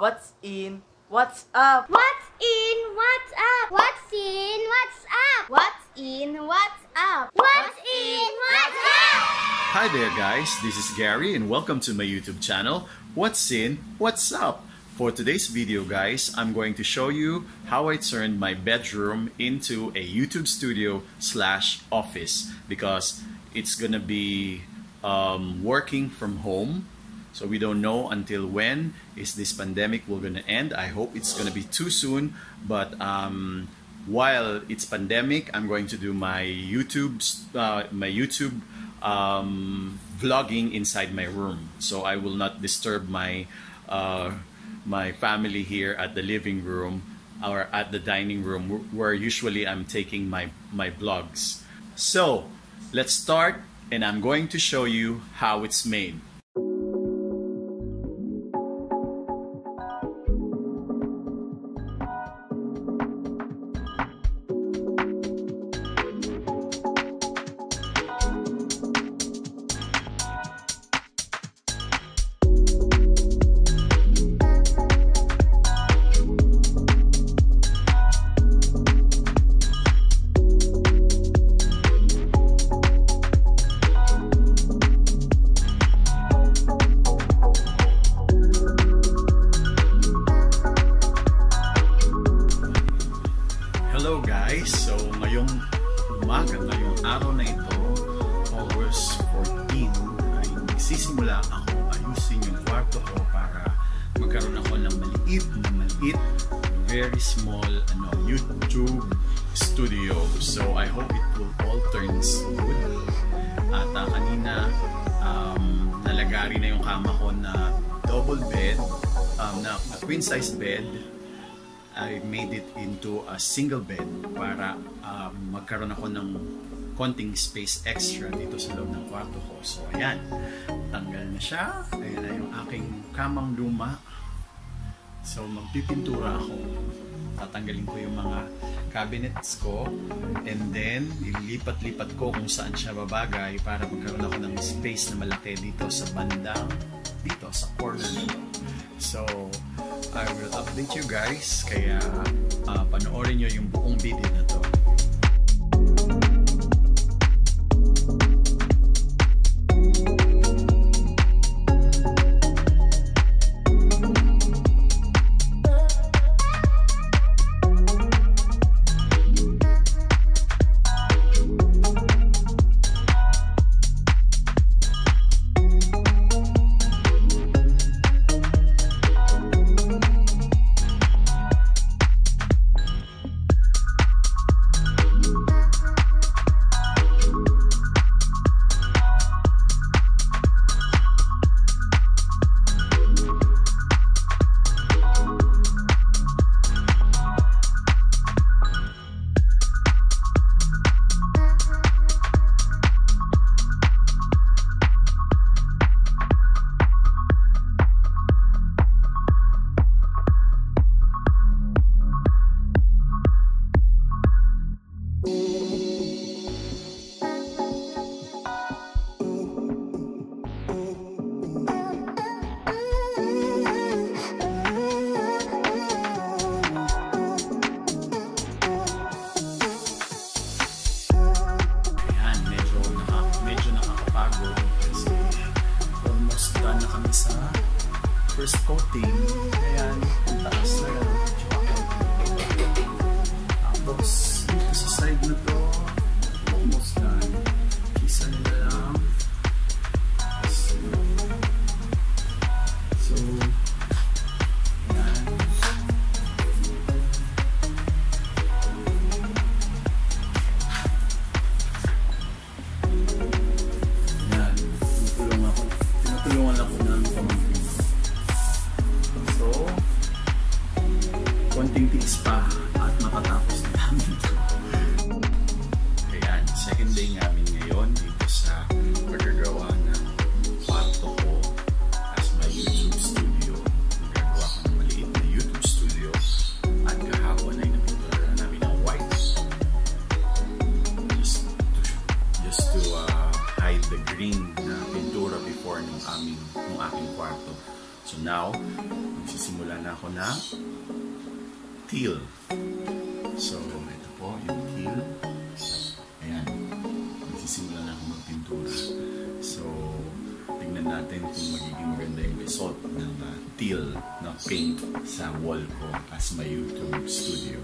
What's in? What's up? What's in? What's up? What's in? What's up? What's in? What's up? What's in? What's up? Hi there guys, this is Gary and welcome to my YouTube channel, What's In, What's Up? For today's video guys, I'm going to show you how I turned my bedroom into a YouTube studio slash office because it's gonna be um, working from home so we don't know until when is this pandemic will gonna end. I hope it's gonna be too soon. But um, while it's pandemic, I'm going to do my YouTube uh, my YouTube um, vlogging inside my room. So I will not disturb my uh, my family here at the living room or at the dining room where usually I'm taking my my vlogs. So let's start and I'm going to show you how it's made. Umaga, ngayong araw na ito, August 14, ay nagsisimula ako ayusin yung kwarto ko para magkaroon ako ng maliit na maliit, very small ano, YouTube studio. So I hope it will all turns good. At uh, kanina, um, nalagari na yung kama ko na double bed, um, na, na queen size bed I made it into a single bed para um, magkaroon ako ng konting space extra dito sa loob ng kwarto ko. So, ayan. Tanggal na siya. Ayan na yung aking kamang luma. So, magpipintura ako. Tatanggalin ko yung mga cabinets ko. And then, ilipat-lipat ko kung saan siya babagay para magkaroon ako ng space na malaki dito sa bandang, dito sa corner nito. So, I will update you guys. Kaya uh, panoorin nyo yung buong video na to. escutei now, magsisimula na ako na teal. So, ito po yung teal. Ayan. Magsisimula na ako magpintura. So, tingnan natin kung magiging maganda yung result ng uh, teal na paint sa wall ko as my YouTube studio.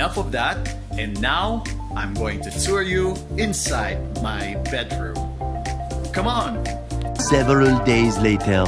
Enough of that. And now I'm going to tour you inside my bedroom. Come on. Several days later.